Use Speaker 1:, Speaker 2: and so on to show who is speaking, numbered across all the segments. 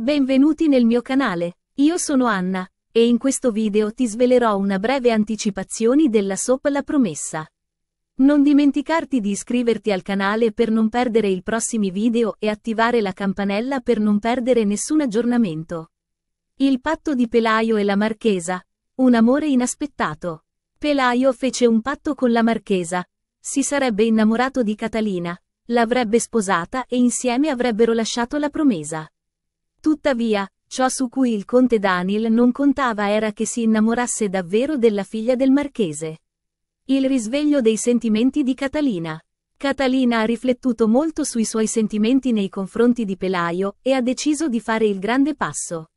Speaker 1: Benvenuti nel mio canale. Io sono Anna, e in questo video ti svelerò una breve anticipazioni della soap La Promessa. Non dimenticarti di iscriverti al canale per non perdere i prossimi video e attivare la campanella per non perdere nessun aggiornamento. Il patto di Pelaio e la Marchesa. Un amore inaspettato. Pelaio fece un patto con la Marchesa. Si sarebbe innamorato di Catalina, l'avrebbe sposata e insieme avrebbero lasciato la promesa. Tuttavia, ciò su cui il conte Daniel non contava era che si innamorasse davvero della figlia del marchese. Il risveglio dei sentimenti di Catalina. Catalina ha riflettuto molto sui suoi sentimenti nei confronti di Pelaio e ha deciso di fare il grande passo.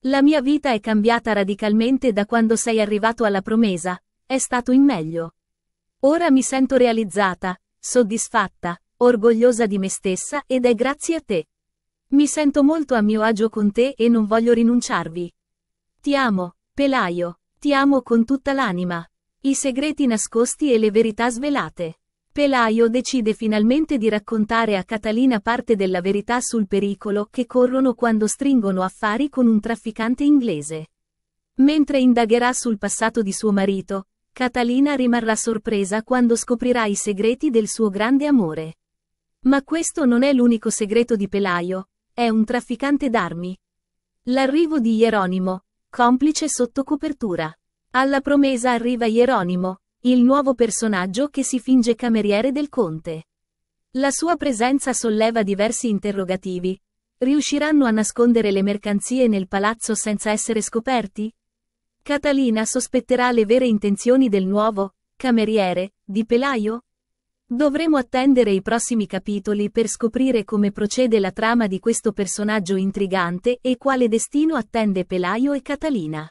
Speaker 1: La mia vita è cambiata radicalmente da quando sei arrivato alla promesa, è stato in meglio. Ora mi sento realizzata, soddisfatta, orgogliosa di me stessa ed è grazie a te. Mi sento molto a mio agio con te e non voglio rinunciarvi. Ti amo, Pelaio, ti amo con tutta l'anima. I segreti nascosti e le verità svelate. Pelaio decide finalmente di raccontare a Catalina parte della verità sul pericolo che corrono quando stringono affari con un trafficante inglese. Mentre indagherà sul passato di suo marito, Catalina rimarrà sorpresa quando scoprirà i segreti del suo grande amore. Ma questo non è l'unico segreto di Pelaio, è un trafficante d'armi. L'arrivo di Hieronimo, complice sotto copertura. Alla promesa arriva Hieronimo, il nuovo personaggio che si finge cameriere del conte. La sua presenza solleva diversi interrogativi. Riusciranno a nascondere le mercanzie nel palazzo senza essere scoperti? Catalina sospetterà le vere intenzioni del nuovo cameriere di Pelaio? Dovremo attendere i prossimi capitoli per scoprire come procede la trama di questo personaggio intrigante e quale destino attende Pelaio e Catalina.